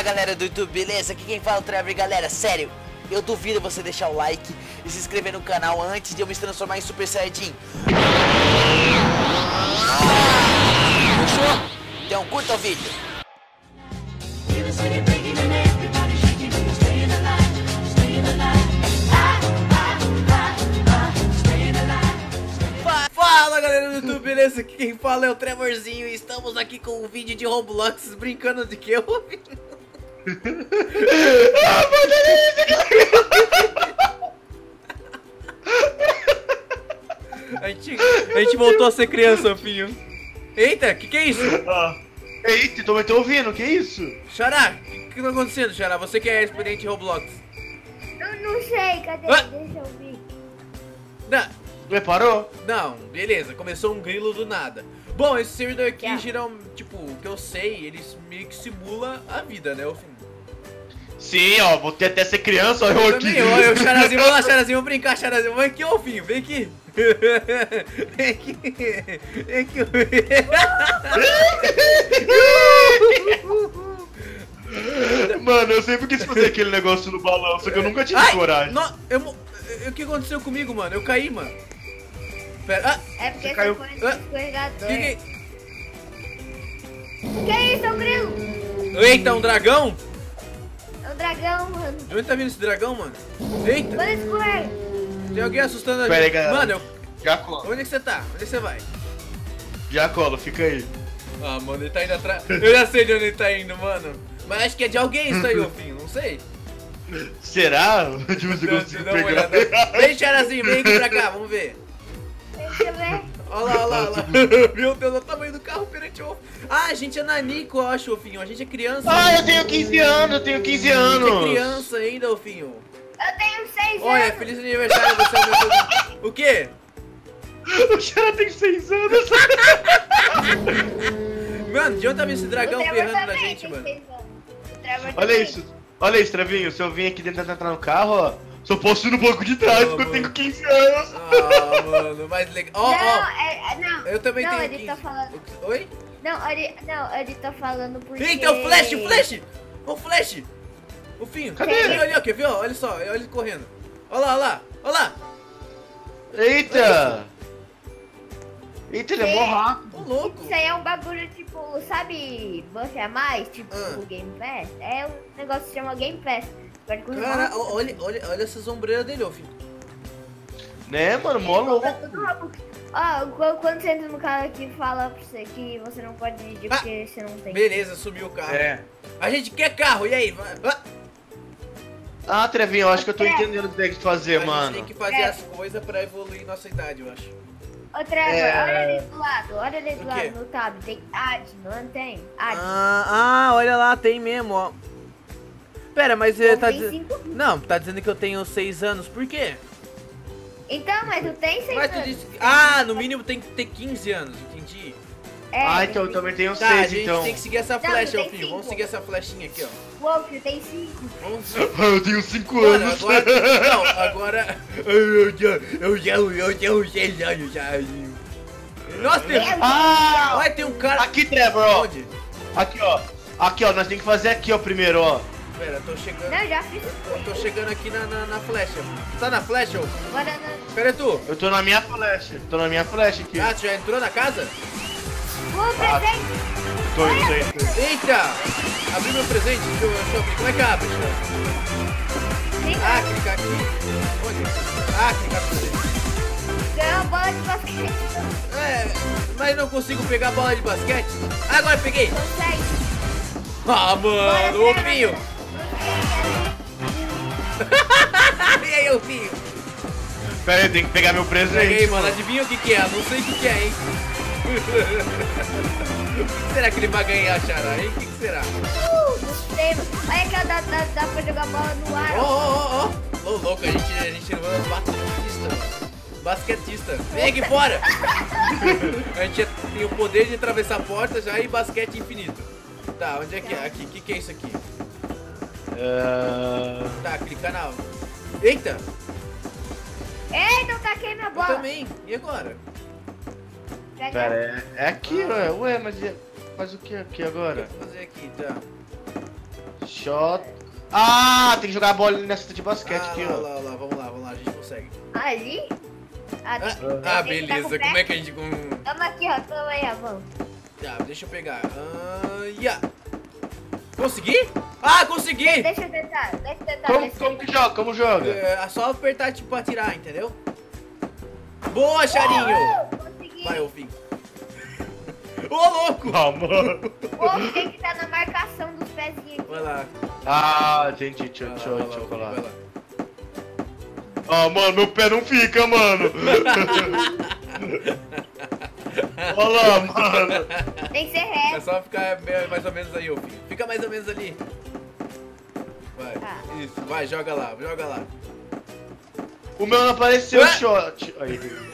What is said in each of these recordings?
Fala galera do YouTube, beleza? Aqui quem fala é o Trevor, galera, sério, eu duvido você deixar o like e se inscrever no canal antes de eu me transformar em Super Saiyajin. Fechou? Então curta o vídeo. Fa- Fala galera do YouTube, beleza? Aqui quem fala é o Trevorzinho e estamos aqui com um vídeo de Roblox brincando de que eu a, gente, a gente voltou a ser criança, filho. Eita, que que é isso? Ah. Eita, tô, tô ouvindo, que isso? Xará, o que tá acontecendo, Xará? Você que é experiente em Roblox. Eu não sei, cadê? Ah! Deixa eu ver. Não, Preparou? não, beleza, começou um grilo do nada. Bom, esse servidor aqui, Já. geral, tipo, o que eu sei, ele meio que simula a vida, né? O. Sim, ó, vou ter até ser criança, ó, eu aqui. Também, ó, eu, Xarazinho, vamos lá, Xarazinho, vamos brincar, Xarazinho. Vem aqui, ô filho, vem aqui. Vem aqui. Vem aqui. Mano, eu sempre quis fazer aquele negócio no balão, só que eu nunca tive Ai, coragem. no- eu o que aconteceu comigo, mano? Eu caí, mano. Pera, ah, É porque Você caiu. foi Ah. no escorregador. que que... Que isso, é um grilo? Eita, um dragão? Dragão, mano. De onde tá vindo esse dragão, mano? Eita, Mano, escorrega. tem alguém assustando a Pera aí, gente. galera. Mano, eu- Já colo, onde é que você tá? Onde é que você vai? já colo, fica aí. Ah, mano, ele tá indo atrás. Eu já sei de onde ele tá indo, mano. Mas acho que é de alguém isso aí, ô filho, não sei. Será? Tipo, você Não, conseguiu dá uma pegar. Vem, Xarazinho, vem aqui pra cá, vamos ver. Deixa eu ver. Olha lá, olha lá, olha lá. Meu Deus, olha o tamanho do carro perante o. Ah, a gente é nanico, eu acho, Ofinho. A gente é criança. Ah, eu tenho 15 anos, eu tenho 15 a gente anos. é criança ainda, Ofinho. Eu tenho seis Olha, anos. feliz aniversário, você é meu. O quê? O cara tem 6 anos. Mano, de onde tá vindo esse dragão O Trevor berrando na também gente, mano? anos. Olha isso, olha isso, Travinho, se eu vim aqui tentar entrar no carro, ó, só posso ir no banco de trás, porque eu tenho 15 anos. Ah, mano, mais legal. Ó, Não, ó. é, é- não. Eu também não, tenho ele 15. tá falando. Oi? Não, ele, não, ele tá falando porque. Eita, o flash, o flash! O flash! O finho. Cadê? Olha, olha, quer ver? Olha só, olha ele correndo. Olha lá, olha lá, olha lá. Eita! Eita, ele é mó rápido. Ô, louco. Isso aí é um bagulho tipo, sabe, você é mais? Tipo, Ah. o Game Pass? É um negócio que se chama Game Pass. Correr Cara, olha, olha, olha essa sombreira dele, ó, filho. Né, mano, mó louco. Tá. Ó, quando você entra no carro aqui, fala pra você que você não pode dirigir Ah. porque você não tem. Beleza, subiu o carro. É. A gente quer carro, e aí? Ah, Ah, Trevinho, eu acho que eu tô entendendo o que tem que fazer, a gente mano. tem que fazer É. as coisas pra evoluir nossa idade, eu acho. Ô, Trevor, É. olha ali do lado, olha ali do O quê? lado, no tab, tem ad, não tem? Ad. Ah, ah, olha lá, tem mesmo, ó. Pera, mas ele Então tá dizendo... Não, tá dizendo que eu tenho 6 anos, por quê? Então, mas tu tem seis Mas tu anos. disse... Ah, no mínimo tem que ter 15 anos, entendi. É, Ah, então eu também tenho Tá, a 6, gente então. tem que seguir essa Não, flecha, ô filho. Vamos seguir essa flechinha aqui, ó. Wolf, tem cinco. Vamos... Eu tenho 5 Mano, anos. agora... Não, agora... Eu já... Eu já... Eu já... Eu já... Eu já... Nossa, tem... Ah! Olha, tem um cara... Aqui, Trevor, ó. Onde? Aqui, ó. Aqui, ó, nós tem que fazer aqui, ó, primeiro, ó. Pera, eu tô chegando... Não, já fiz. Eu tô chegando aqui na, na, na flecha. Tá na flecha, ô? Agora não. Cadê tu? Eu tô na minha flecha. Tô na minha flecha aqui. Ah, tu já entrou na casa? Wolf, presente. Tô indo, indo. Eita! Abri meu presente, deixa eu, deixa eu abrir. Como é que abre? Deixa eu- Ah, clicar aqui. Onde? Ah, clicar aqui. ganhou bola de basquete. É, mas não consigo pegar a bola de basquete. Agora peguei. Consegue. Ah, mano, ô Pinho. E aí, ô Pinho? Pera aí, tem que pegar meu presente. Peguei, mano. Adivinha o que que é? Não sei o que que é, hein? o que será que ele vai ganhar, Xará, hein? O que que será? Uh, gostei. Olha que dá, dá, dá pra jogar bola no ar. Ó, ó, ó. Ô, louco, a gente, a gente não é basquetista. Basquetista. Vem aqui fora. a gente tem o poder de atravessar a porta já e basquete infinito. Tá, onde é que é? Aqui, o que, que é isso aqui? Ah, Tá, clica na... Eita! Eita, eu taquei minha Eu bola. também. E agora? Pega. Pera, é, é aqui, ué. Ué, mas, é- mas o que aqui O que agora? eu vou fazer aqui, tá? Shot. Ah, tem que jogar a bola nessa de basquete Ah, aqui, lá, ó. lá, lá, vamos lá, vamos lá, a gente consegue. Ali? Ah, Ah, ah, tá beleza, com o como é que a gente... Com... Toma aqui, ó. Toma aí a mão. Tá, deixa eu pegar. Ah, yeah. Consegui? Ah, consegui! Deixa eu tentar. Deixa eu tentar. Como, como que joga? Como joga? É só apertar, tipo, atirar, entendeu? Boa, Charinho! Uh, consegui. Vai, ô filho. Ô, louco! Ah, mano. Pô, tem que estar na marcação dos pezinhos aqui. Vai lá. Ah, entendi. Deixa, Vai lá, deixa, eu- vai deixa eu lá, colar. lá. Ah, mano, meu pé não fica, mano. Olha lá, mano. Tem que ser É reto. só ficar mais ou menos aí, ô filho. Fica mais ou menos ali. Vai. Tá. Isso, vai, joga lá, joga lá. O meu não apareceu Ué? shot. Aí.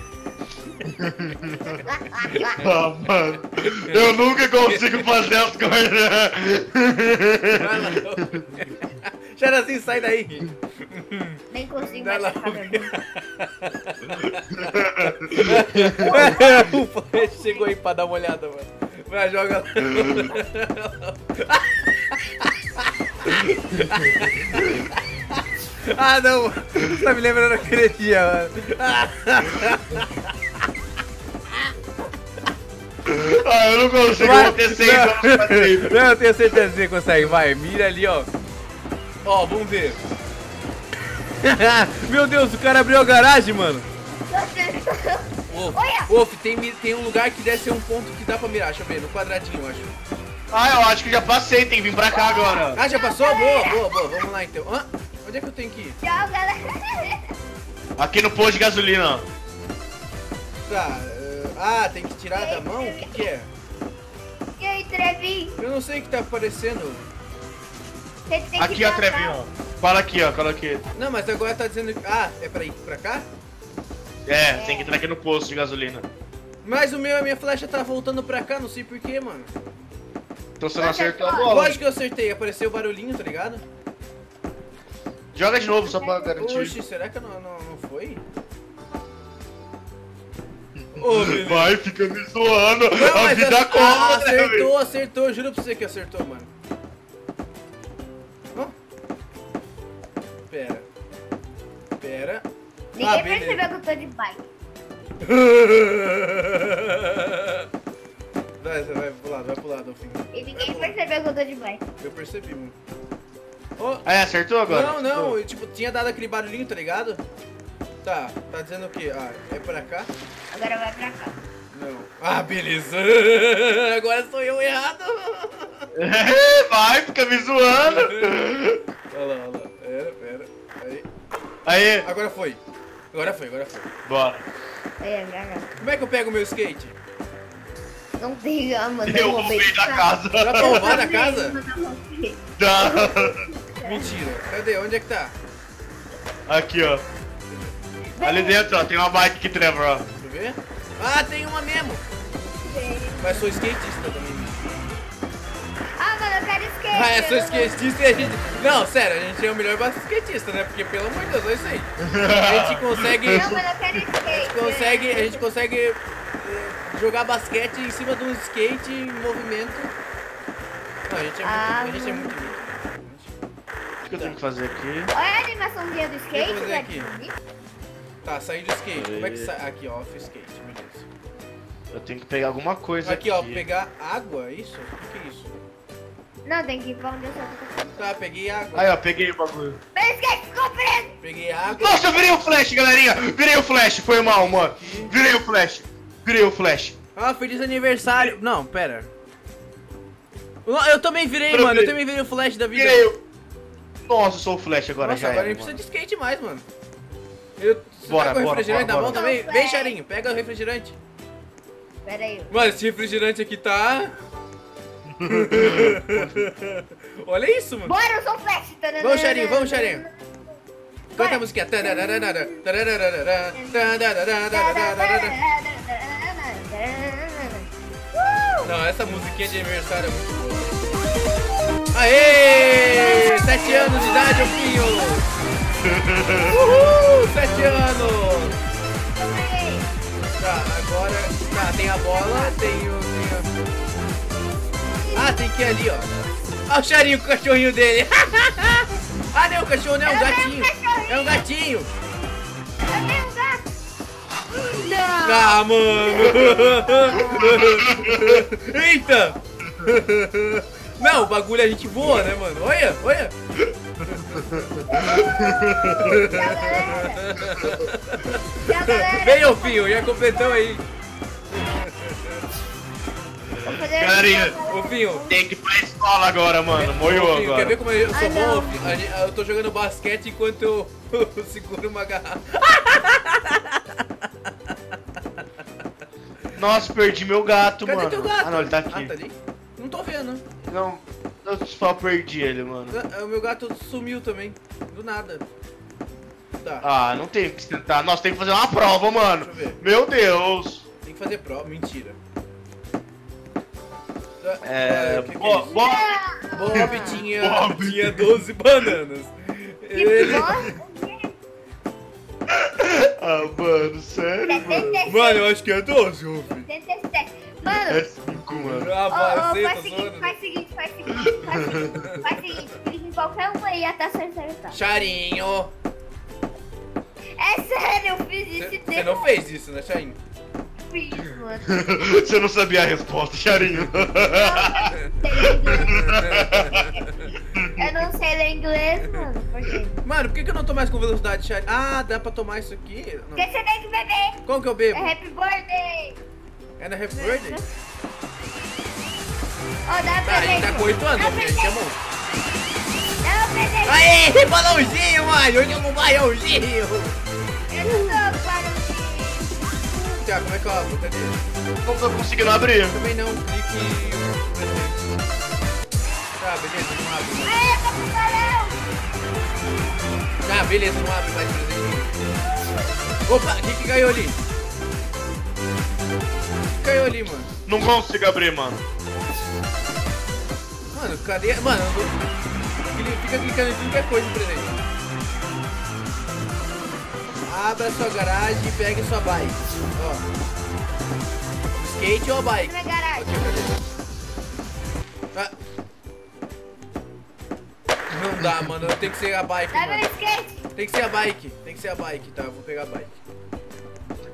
Ah, mano. Eu nunca consigo fazer as coisas. Charazinho, sai daí. Nem consigo Vai mais mão. o Flash chegou aí pra dar uma olhada, mano. Vai, joga lá. Ah, não. Você tá me lembrando aquele dia, mano. Ah, eu não consigo, eu vou ter seis anos pra. Não, eu tenho certeza que você consegue. Vai, mira ali, ó. Ó, vamos ver. Meu Deus, o cara abriu a garagem, mano. Wolf! Wolf tem, tem um lugar que deve ser um ponto que dá pra mirar. Deixa eu ver, no quadradinho, eu acho. Ah, eu acho que já passei, tem que vir pra cá agora. Ah, já passou? Boa, boa, boa. Vamos lá então. Hã? Onde é que eu tenho que ir? Tchau, galera. Aqui no posto de gasolina, ó. Tá. eh, ah, tem que tirar da mão? O que, que é? E aí, Trevinho? Eu não sei o que tá aparecendo. Você tem que Aqui, ó, passar. Trevinho, ó. Fala aqui, ó, cola aqui. Não, mas agora tá dizendo. que- Ah, é pra ir pra cá? É, tem que entrar aqui no posto de gasolina. Mas o meu, a minha flecha tá voltando pra cá, não sei porquê, mano. Então você não Você acertou a bola. Lógico que eu acertei, apareceu o barulhinho, tá ligado? Joga de novo só pra garantir. Oxi, será que não, não, não foi? Ô. Vai, fica me zoando. Não, a vida a- cobra, ah, né, acertou, acertou, juro pra você que acertou, mano. Pera. Pera. Ninguém Ah, beleza. percebeu que eu tô de bike. Vai, você vai pro lado, vai pro lado, Dolphin. E ninguém percebeu que eu tô de bike. Eu percebi, mano. Ah, é, acertou agora? não, não, eu, tipo, tinha dado aquele barulhinho, tá ligado? Tá, tá dizendo o quê? Ah, é pra cá? Agora vai pra cá. Não. Ah, beleza. Agora sou eu errado. Vai, fica me zoando. Olha lá, olha lá. Pera. Aí. Aí, Agora foi. Agora foi, agora foi. bora. Aí, pra cá. Como é que eu pego o meu skate? Não tem ah, mano. Eu roubei da casa. Dá pra roubar da casa? Tá. Mentira. Cadê? Onde é que tá? Aqui, ó. Ali dentro, ó, tem uma bike que Trevor, ó. Deixa eu ver. Ah, tem uma mesmo. Mas sou skatista também. Ah, eu. Ah, é, sou eu skatista e a gente... Não, sério, a gente é o melhor skatista, né? Porque, pelo amor de Deus, é isso aí. A gente consegue... Não, mano, eu quero skate. consegue, a gente consegue eh, jogar basquete em cima de um skate em movimento. Não, a gente é muito, Ah, a gente é muito lindo. O que eu tenho que fazer aqui? Olha a animaçãozinha do skate, fazer velho. aqui? Tá, saí do skate. Como é que sai? Aqui, ó, off skate, beleza. Eu tenho que pegar alguma coisa Aqui, aqui. ó, pegar água, é isso? O que, que é isso? Não, tem que ir pra onde eu só tô. Tá, peguei água. Aí, ó, peguei o bagulho. Meu skate ficou preso. Peguei água. Nossa, eu virei o flash, galerinha! Virei o flash, foi mal, mano. Virei o flash. Virei o flash. Ah, feliz aniversário. Não, pera. Eu também virei, Eu mano. Eu também virei o flash da vida. Virei. Nossa, eu sou o flash agora Nossa, já agora a gente precisa de skate mais, mano. Eu, você Bora, tá com o bora, refrigerante bora, na mão bora. também? Vem. Charinho, pega o refrigerante. Pera aí. Mano, esse refrigerante aqui tá. Olha isso, mano. Bora, eu sou flash. Vamos, Charinho, vamos, Charinho. Canta a musiquinha. Uh! Não, essa musiquinha de aniversário é muito boa. Aê! Sete anos de idade, ô filho! Uhul! Sete anos! Tá, agora. Tá, tem a bola, tem o. Ah, tem que ir ali, ó. Olha o Charinho com o cachorrinho dele. ah, não, o cachorro não, é um gatinho. É um gatinho. Não. Ah, mano. Eita. Não, o bagulho a gente voa, né, mano? Olha, olha. Vem, ô Finho, já completão aí. Galerinha. Tem que ir pra escola agora, mano. Moiou Finho, quer ver agora. como eu sou Ah, bom? Eu tô jogando basquete enquanto eu, seguro uma garrafa. Nossa, perdi meu gato, Cadê mano. teu gato? Ah, não, ele tá aqui. Ah, tá ali? Não tô vendo. Não, eu só perdi ele, mano. Ah, O meu gato sumiu também. Do nada. Tá. Ah, não tem que tentar. Nossa, tem que fazer uma prova, mano. Deixa eu ver. Meu Deus. Tem que fazer prova. Mentira. É. é Bo- bo- Bob tinha, Bob. tinha 12 bananas. Ele... Ah, mano, sério, mano. Mano, eu acho que é 12, Rufi. 77. É Mano, 5, mano. Ah, ô, vai, faz seguinte, faz o seguinte, faz o seguinte, faz o seguinte, faz seguinte, clica em qualquer uma aí até acertar. Charinho. É sério, eu fiz isso Você não fez isso, né, Charinho? Fiz, mano. Você não sabia a resposta, Charinho. Eu não sei ler inglês, mano. Por quê? Mano, por que, que eu não tô mais com velocidade, Charinho? Ah, dá pra tomar isso aqui? Porque Não. você tem que beber. Como que eu É bebo? happy birthday. É na Happy Birthday? Ó, dá Tá, pra a gente tá com 8 anos, gente é bom. Beber. Aê, balãozinho, mano! Hoje é um balãozinho! Tiago, como é que eu abro? Cadê? Não tô conseguindo abrir. Também não, clique. Tá, beleza, não abre. Aê, tá balão. Tá, beleza, não abre mais presente. Opa, o que que caiu ali? O que caiu ali, mano? Não consigo abrir, mano. Mano, cadê? Mano, eu tô... Ele fica clicando em tudo que é coisa presente. Abra sua garagem e pegue sua bike. Ó. Skate ou bike? Na garagem. Ah. Não dá, mano. Tem que ser a bike, meu mano. skate. Tem que ser a bike. Tem que ser a bike, tá? Eu vou pegar a bike.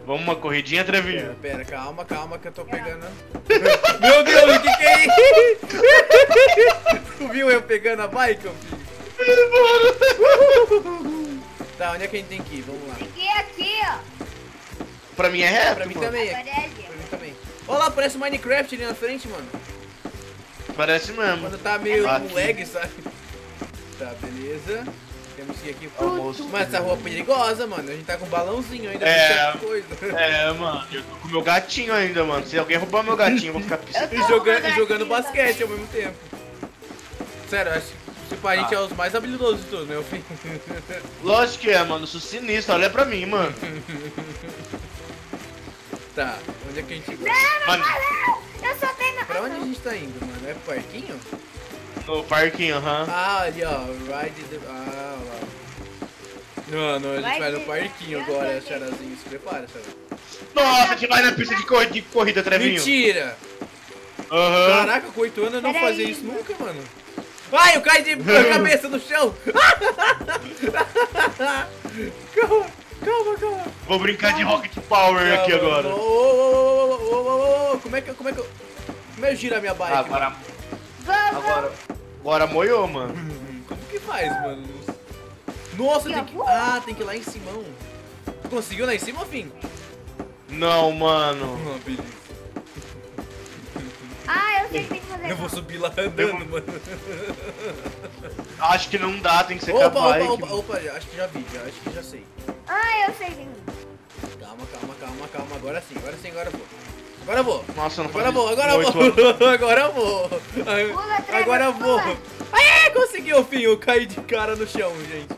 Vamos uma corridinha, Pera, Trevinho? pera, calma, calma que eu tô pegando. Meu Deus, o que que é isso? Tu viu eu pegando a bike, filho? Tá, onde é que a gente tem que ir? Vamos lá. Tem que ir aqui, ó. Pra mim é reto, Pra mim mano. também. Agora é ali, Pra mim também. Olha lá, parece Minecraft ali na frente, mano. Parece mesmo. Quando tá meio Aqui. com lag, sabe? Tá, beleza. Temos que ir aqui. Almoço. Mas essa rua é perigosa, mano. A gente tá com um balãozinho ainda. É. coisa. É, mano, eu tô com meu gatinho ainda, mano. Se alguém roubar meu gatinho, eu vou ficar Eu tô E jogando, e jogando basquete tá? ao mesmo tempo. Sério, eu acho que tipo, a gente Ah. é os mais habilidosos de todos, né? Eu fico... Lógico que é, mano. Eu sou sinistro, olha pra mim, mano. Tá, onde é que a gente vai? Não, Mano. não, eu só tenho... Pra onde a gente tá indo, mano? É pro parquinho? No parquinho, aham. Ah, ali ó, ride the... Ah, olha lá. Não, não, a gente Vai vai no parquinho agora. Charazinho. Se prepara, Charazinho. Nossa, a gente vai na pista de, corri- de corrida, Trevinho. Mentira! Aham. Caraca, com 8 anos eu não Pera fazia aí, isso mano. nunca, mano. Ai, eu caí de cabeça no chão! calma, calma, calma. Vou brincar de Rocket Power aqui Calma. agora. Ô, ô, ô, ô, ô, ô, ô, Como é que eu. Como é que eu. Como é que eu giro a minha bike? Agora, agora, agora moiou, mano. Como que faz, mano? Nossa, Aqui, tem que. Ah, tem que ir lá em cima. Tu conseguiu lá em cima, fim? Não, mano. Ah, eu sei o que tem. Eu vou subir lá andando, mano. Acho que não dá, tem que ser Opa, bike. opa, opa, opa, acho que já vi, já, acho que já sei. Ah, eu sei. Tem... Calma, calma, calma, calma. Agora sim, agora sim, agora eu vou. Agora eu vou. Nossa, eu não Agora eu vou, agora eu vou. Agora eu vou. Agora eu vou. Aê, conseguiu, fim. Eu caí de cara no chão, gente.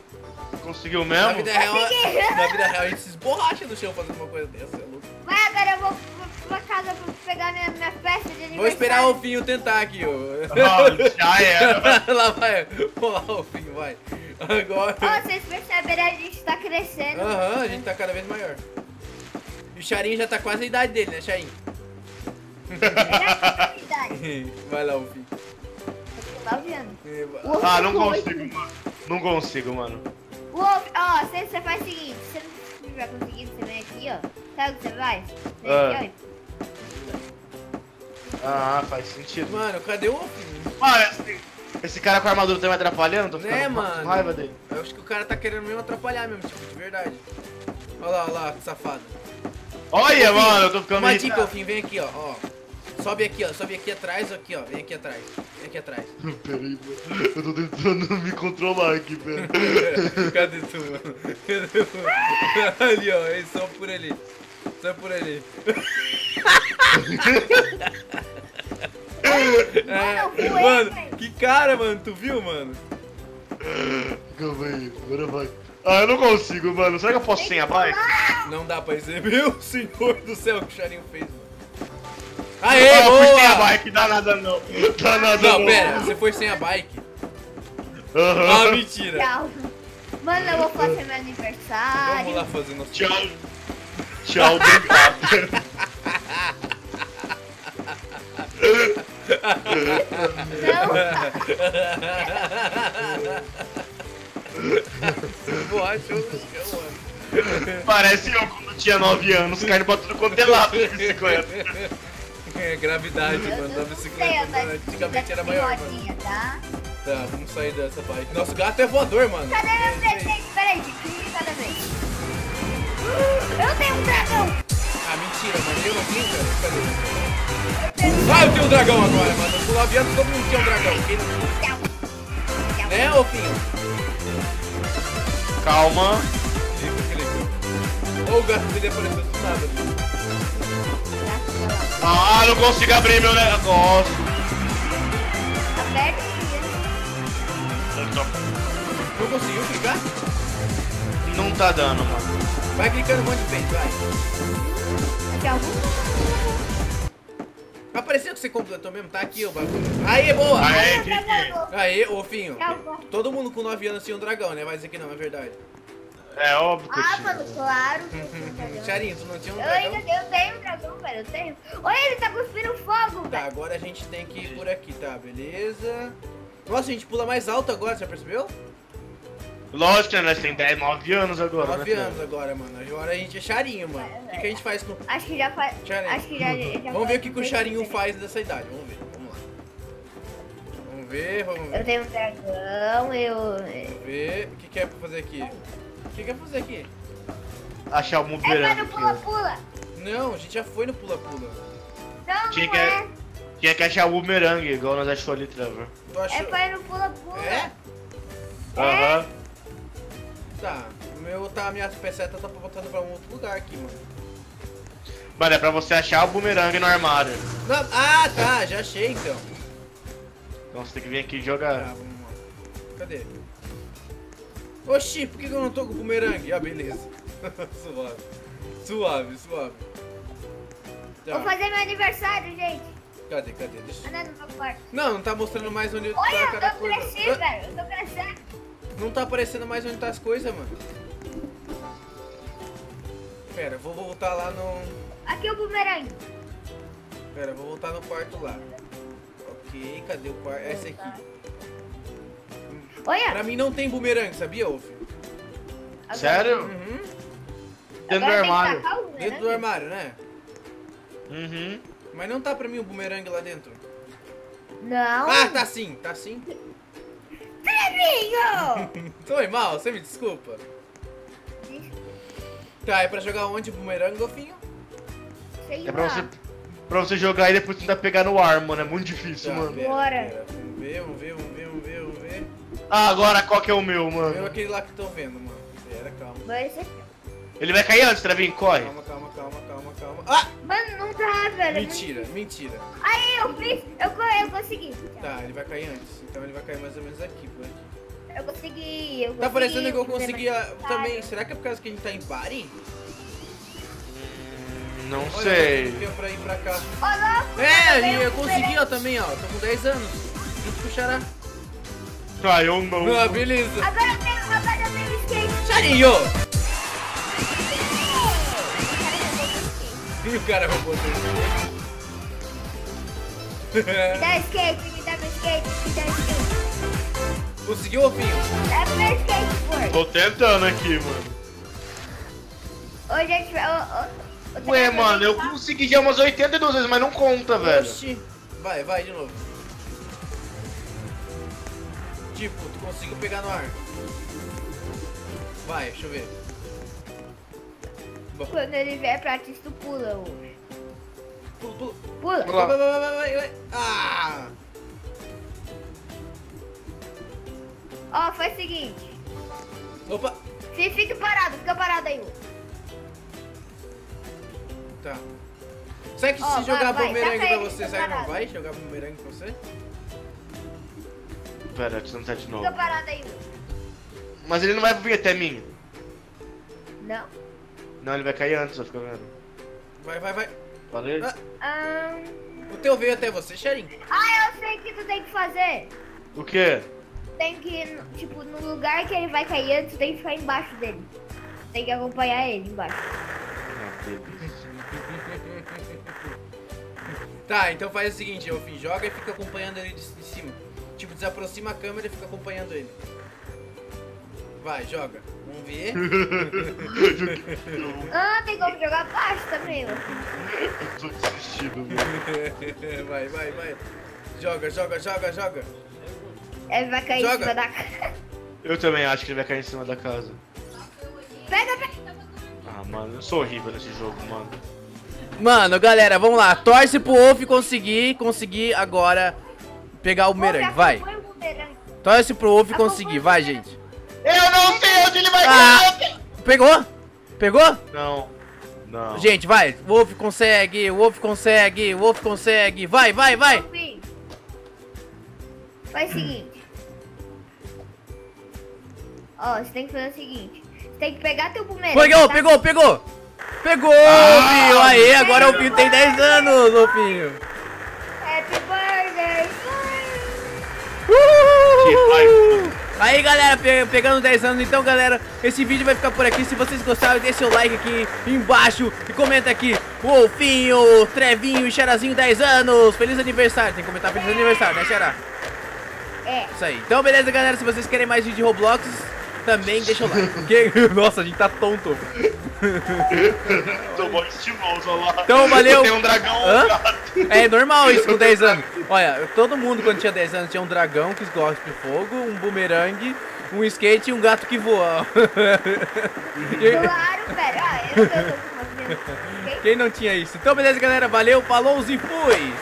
Conseguiu Na mesmo? vida real, na vida real a gente se esborracha no chão fazendo uma coisa dessa, é louco. Vai, agora eu vou pra- casa pra pegar minha, minha festa de aniversário. Vou esperar o Finho tentar aqui, ó. Ah, já era. lá vai. Vou lá, o Finho, vai. Agora. Ó, vocês perceberam, a gente tá crescendo. Aham, a gente tá cada vez maior. E o Charinho já tá quase a idade dele, né, Charinho? Já tem idade. Vai lá, o Finho. 9 anos. É, Ah, tá não consigo, mano. Não consigo, mano. O Wolf, ó, você, você faz o seguinte, se você não estiver conseguindo, você vem aqui, ó. Sabe o que você faz? Vem Ah. aqui, Ah, faz sentido. Mano, cadê o Wolfinho? Mano, esse, esse cara com a armadura tá me atrapalhando? Tô ficando Né, com mano? raiva dele. Eu acho que o cara tá querendo mesmo atrapalhar mesmo, tipo, de verdade. Olha lá, olha lá, que safado. Olha, mano, eu tô ficando Uma irritado. dica, Wolfinho, vem aqui, ó, ó. Sobe aqui, ó, sobe aqui atrás, aqui, ó, vem aqui atrás. Vem aqui atrás. Peraí, mano. Eu tô tentando me controlar aqui, velho. Cadê tu, mano? Cadê tu? Ali, ó, eles são por ali. Só por ali. Mano, eu voei, mano, que cara, mano, tu viu, mano? Calma aí, agora vai. Ah, eu não consigo, mano. Será que eu posso sem a bike? Não dá pra dizer, meu senhor do céu, o que o Charinho fez, mano. Aê, ah, eu fui sem a bike, dá nada não. Dá nada não. Não, pera, você foi sem a bike. Aham. Ah, mentira. Tchau. Mano, eu vou fazer meu aniversário. Vamos lá fazer nosso... Tchau. Tchau, obrigado. Não, Borracha no chão, mano. Parece eu quando tinha 9 anos, caindo pra tudo quanto é lado de bicicleta. É, gravidade, mano, da eu bicicleta, sei, mano, antigamente era maior, mano. rodinha, tá? Tá, vamos sair dessa bike. Nosso gato é voador, mano. Cadê meu presente? Peraí, gente, cada vez. Eu tenho um dragão! Ah, mentira, mano. Eu não tenho, cara. Cadê? Ah, eu tenho um dragão agora, mano. Com 9 anos todo mundo tinha um dragão. Quem não... Né, ô filho? Calma. Ô, o gato dele apareceu do nada. Ah, não consigo abrir meu negócio. Aperta Eu tô- Não conseguiu clicar? Não tá dando, mano. Vai clicando um monte de vezes, vai. e tchau. Apareceu que você completou mesmo? Tá aqui o bagulho. Aê, boa! Aê. Aê, ô Finho. Tchau. Todo mundo com 9 anos tinha um dragão, né? Vai dizer que não, é verdade. É óbvio que Ah, tinha. mano, claro que eu tenho um dragão. Charinho, tu não tinha um Eu ainda dragão? eu tenho um dragão, velho, eu tenho. Olha, ele tá cuspindo fogo, Tá, velho. agora a gente tem que ir por aqui, tá? Beleza. Nossa, a gente pula mais alto agora, já percebeu? Lógico, né? Nós tem 10, 9 anos agora, 9 né? anos agora, mano. Agora a gente é charinho, mano. O que, que a gente faz com. Acho que já faz. Charinho. Acho que já. já Vamos ver o que, que o charinho faz dessa idade. Vamos ver, vamos lá. Vamos ver, vamos Eu ver. tenho um dragão, eu. Vamos ver. O que, que é pra fazer aqui? O que, que é pra fazer aqui? Achar o É para no aqui. pula-pula. Não, a gente já foi no pula-pula. Não, Tinha não que- é. Tinha que achar o bumerangue, igual nós achou ali, Trevor. Achou? É para ir no pula-pula. É? Aham. Tá. O meu tá. Minha peseta tá voltando pra um outro lugar aqui, mano. Mano, é pra você achar o bumerangue no armário. Não, ah, tá. Já achei então. Então você tem que vir aqui jogar. vamos lá. Cadê? Oxi, por que eu não tô com o bumerangue? Ah, beleza. suave. Suave, suave. Vou Tá. fazer meu aniversário, gente. Cadê, cadê? Deixa... Quarto. Não, não tá mostrando mais onde tá Olha, cada eu cresci, Ah, velho. Eu tô crescendo. Não tá aparecendo mais onde tá as coisas, mano. Pera, vou voltar lá no. Aqui é o bumerangue. Pera, vou voltar no quarto lá. Ok, cadê o quarto? Essa aqui. Pra Olha. mim não tem bumerangue, sabia, Wolf? Sério? Uhum. Dentro do agora armário. Dentro do armário, né? Uhum. Mas não tá pra mim o bumerangue lá dentro. Não. Ah, tá sim, tá sim. Trevinho! Foi mal, você me desculpa. Tá, é pra jogar onde o bumerangue, Golfinho? Sei É pra lá. você, pra você jogar e depois tentar pegar no ar, mano. É muito difícil, Tá, mano. pera, Bora. Vamos ver, vamos ver, vamos ver, vamos ver, vamos ver. Ah, agora qual que é o meu, Eu mano? aquele lá que tô vendo, mano. Pera, calma. Ele vai cair antes, Trevinho, corre. Calma, calma, calma, calma, calma. Ah! Mano, não tá, velho. Mentira, mentira. Aí, eu fiz. Eu, eu consegui. Tá, ele vai cair antes. Então ele vai cair mais ou menos aqui, por aqui. Eu consegui. Eu Tá consegui parecendo que eu mais também. Será que é por causa que a gente tá em party? Não Olha, sei. é pra ir pra cá. Louco, É, e eu um consegui, ó, também, ó. Tô com 10 anos. Junto com o Xará. Ah, eu não. Ah, beleza. Agora eu tenho, agora eu tenho skate. Charinho! E o cara roubou teu Me dá skate, me dá meu skate, me dá skate. Conseguiu, Wolfinho? É skateboard. Tô tentando aqui, mano. Hoje a gente vai. Ué, mano, eu consegui já umas 82 vezes, mas não conta, velho. Oxi. Vai, vai de novo. Tipo, tu conseguiu pegar no ar. Vai, deixa eu ver. Bom, Quando ele vier pra ti, tu pula hoje. Pula, pula. Pula. Vai, vai, vai, vai, vai. Ah! Ó, faz o seguinte. Opa! Fi- Fica parado, fica parado aí. Lu. Tá. Será que Ó, se vai, jogar vai, bumerangue taca pra ele, você, será que não vai jogar bumerangue pra você? Pera, deixa eu tentar de novo. Fica parado aí. Lu. Mas ele não vai vir até mim. Não? Não, ele vai cair antes, ó, fica vendo. Vai, vai, vai. Falei? Ah, Ahn, o teu veio até você, Xerim. Ah, eu sei o que tu tem que fazer. O quê? Tem que, ir, no- tipo, no lugar que ele vai cair antes, tu tem que ficar embaixo dele. Tem que acompanhar ele embaixo. Ah. Tá, então faz o seguinte, Elfim, joga e fica acompanhando ele de, de cima. Tipo, desaproxima a câmera e fica acompanhando ele. Vai, joga. Vamos ver. Ah, tem como jogar baixo também. Tô desistindo, vai, vai, vai. Joga, joga, joga, joga. Ele vai cair Joga. em cima da cara. Eu também acho que ele vai cair em cima da casa. Pega, pega. Ah, mano, eu sou horrível nesse jogo, mano. Mano, galera, vamos lá. Torce pro Wolf conseguir, conseguir agora pegar o bumerangue. Vai. Torce pro Wolf conseguir, vai, gente. Eu não sei onde ele vai Ah. cair! Pegou? Pegou? Não. Não. Gente, vai. Wolf consegue, Wolf consegue, Wolf consegue. Vai, vai, vai. Faz o seguinte. Ó, você tem que fazer o seguinte. Você tem que pegar teu bumerangue. Pegou, tá? pegou, pegou. Pegou, Ah. Wolfinho. Aê, agora o Wolfinho tem 10 anos, Wolfinho. Happy birthday. Raiva. Aí galera, pe- pegando 10 anos, então galera, esse vídeo vai ficar por aqui. Se vocês gostaram, deixa seu like aqui embaixo e comenta aqui. Wolfinho, Trevinho e Xerazinho 10 anos. Feliz aniversário. Tem que comentar feliz aniversário, né, Xera? É. Isso aí. Então beleza, galera. Se vocês querem mais vídeo de Roblox, também deixa o like. Porque- Nossa, a gente tá tonto. Olha lá. Então, valeu. Tem um dragão um. É normal isso com 10 anos. Olha, todo mundo quando tinha 10 anos tinha um dragão que gosta de fogo, um bumerangue, um skate e um gato que voa. Claro, pera. Ah, eu, Quem não tinha isso? Então beleza, galera. Valeu, falou e fui!